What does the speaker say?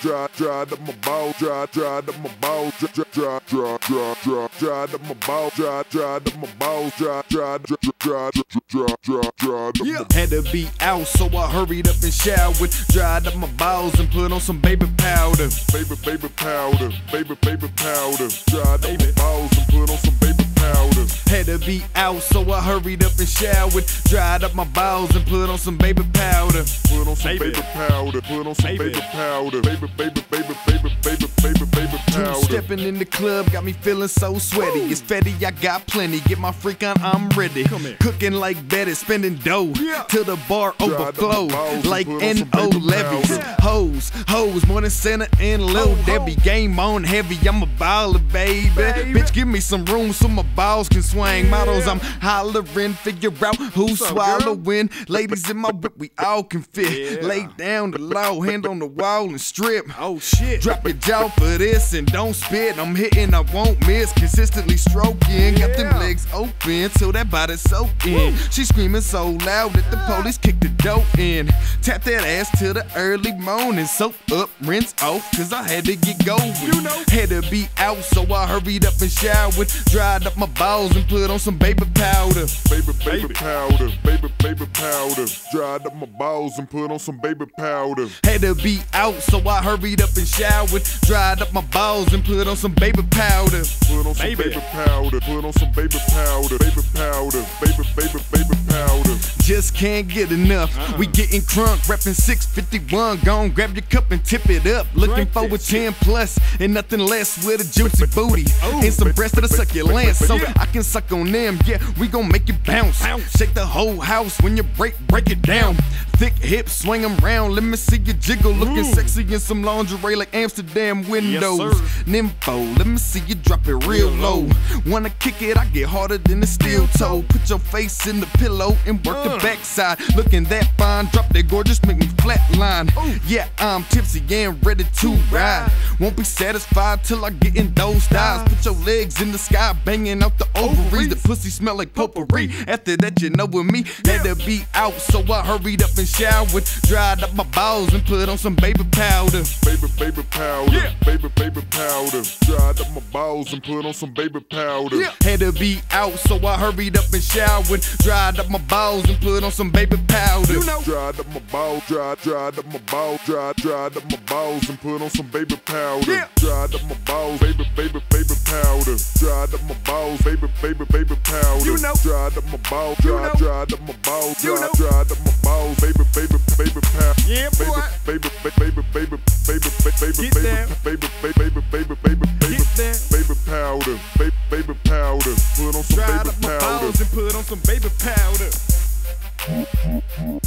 dry, dried up my balls, dry, dried up my balls, dry, dry, dry, dry, dry, dried up my balls, dry, dried up my balls, dry, dry, dry, dry, dry, dry, dry, Yeah. Had to be out, so I hurried up and showered. Dried up my balls and put on some baby powder. baby, baby powder, baby, baby powder, dried up my balls and put on some baby powder. Had to be out, so I hurried up and showered. Dried up my balls and put on some baby powder. Put on some Baby. baby powder, put on some Baby. baby powder, baby, baby, baby, baby, baby, baby, baby powder. Stepping in the club got me feeling so sweaty. It's Fetty, I got plenty. Get my freak on, I'm ready. Come here. Cooking like Betty, spending dough Yeah. till the bar up overflow. Like put on some N.O. Levies. powder. Hoes, hoes, more than Santa and Lil Ho, ho. Debbie. Game on heavy, I'm a baller, baby. Baby. Bitch, give me some room so my balls can swing. Models, I'm hollering, figure out who's up, girl? swallowing. Ladies in my whip, we all can fit. Yeah. Lay down the law, hand on the wall and strip. Oh shit. Drop your jaw for this and don't spit. I'm hitting, I won't miss. Consistently stroking. Got them legs open till that body soaking. She screaming so loud that the police kick the door in. Tap that ass till the early morning. Soak up, rinse off, cause I had to get going. You know. Had to be out, so I hurried up and showered. Dried up my balls and put on some baby powder. Baby, baby, Baby. powder, baby, baby powder. Dried up my balls and put on some baby powder. Had to be out, so I hurried up and showered. Dried up my balls and put on some baby powder. Put on some Baby. baby, powder, put on some baby powder, baby powder, baby, baby, baby powder. Just can't get enough. We getting crunk, reppin' 651. Gon' grab your cup and tip it up. Looking for a that 10 plus and nothing less with a juicy booty Oh. and some breasts that'll suck your lance. So Yeah. I can suck on them. Yeah, we gon' make you bounce. Bounce. Shake the whole house when you break, break it down. Thick hips, swing 'em round. Let me see you jiggle. Looking Ooh. sexy in some lingerie like Amsterdam windows. sir. Nympho, let me see you drop it real low. Wanna kick it? I get harder than a steel toe. Put your face in the pillow and work the Uh. Backside. Looking that fine, drop that gorgeous, make me flatline. Yeah, I'm tipsy and ready to ride. Won't be satisfied till I get in those thighs. Put your legs in the sky, banging out the ovaries. The pussy smell like potpourri. After that, you know with me, had to be out, so I hurried up and showered. Dried up my balls and put on some baby powder. Baby, baby powder, Yeah. baby, baby powder. Dried up my balls and put on some baby powder. Yeah. Had to be out, so I hurried up and showered. Dried up my balls and put on some baby powder. You know. Dried up my balls, dried, dried up my balls, dried, dried up my balls and put on some baby powder. Yeah. Dried up my balls, baby, baby, baby powder. Dried up my balls, baby, baby, baby powder. You know. Dried up my balls, You dried, know. dried up my balls, You know. dried up my balls, baby, baby, baby powder. Yeah, baby, boy. baby, baby, baby, baby, baby, baby, baby, baby, baby, baby, baby, baby, baby, baby powder, baby, baby powder. Put on some baby powder. and put on some baby powder. Mm-hmm.